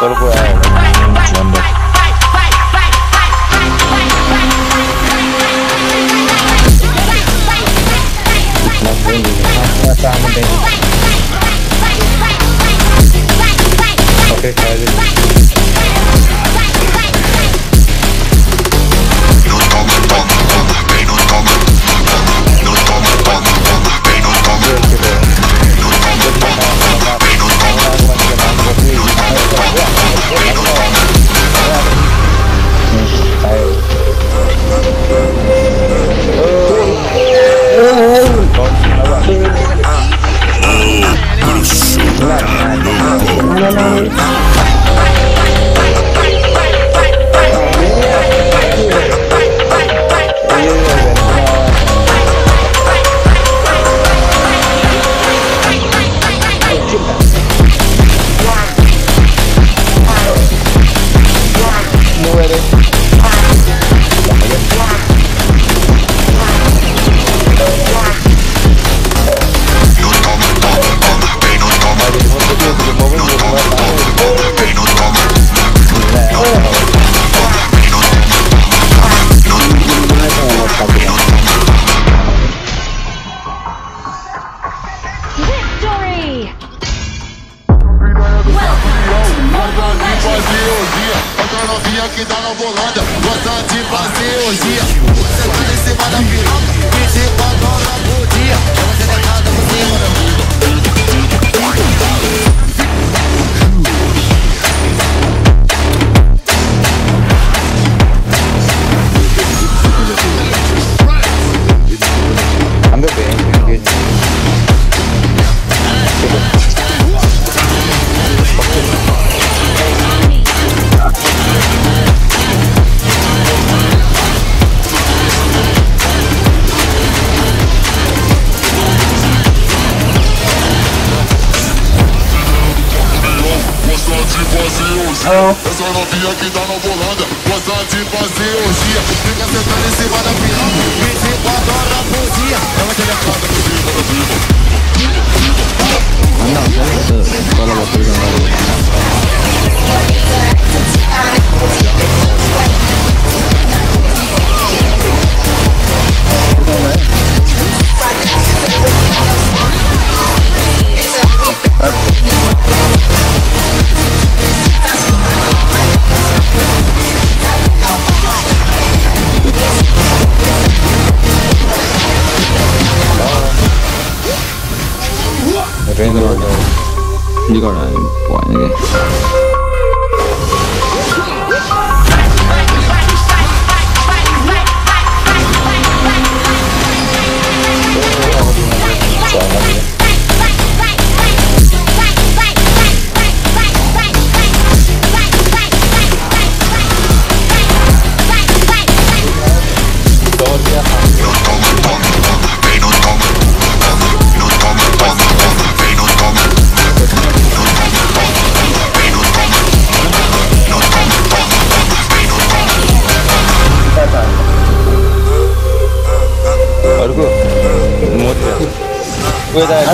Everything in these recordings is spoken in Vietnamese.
Todo por ahí. Okay, guys. Fazer orgia Outra novinha que tá na volanda Gosta de fazer orgia. Você tá em cima da piroca fazer orgia Essa novinha que tá na volanda Gosta de fazer orgia. Fica sentando em cima da piroca 24 horas 你个人不爱那。vừa rồi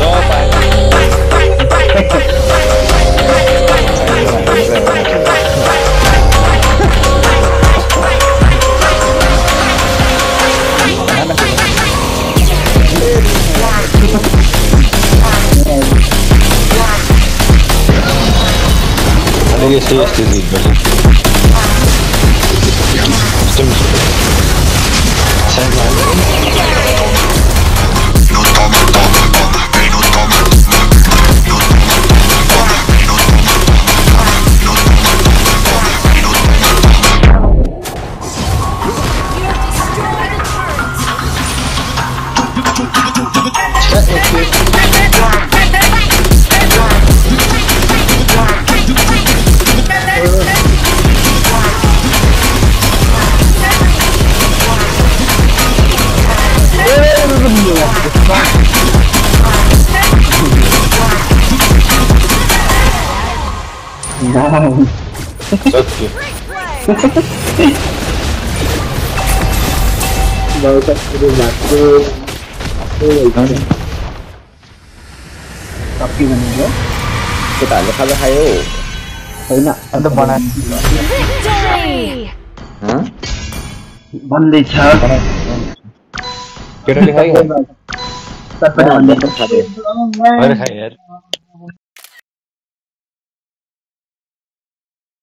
nó phải Если есть, ты видишь. してみて最後 down. Sotki. Đâu chắc cái đường mặt cứ... Cứ lấy đi. Tập kia mình nhớ. Cái tải nó khá là hay ồ. Thấy nè, em đâm bọn này. Hả? Bọn đi chờ. Kêu nó đi hay không? Tập bọn đi. Tập bọn đi. Tập bọn đi.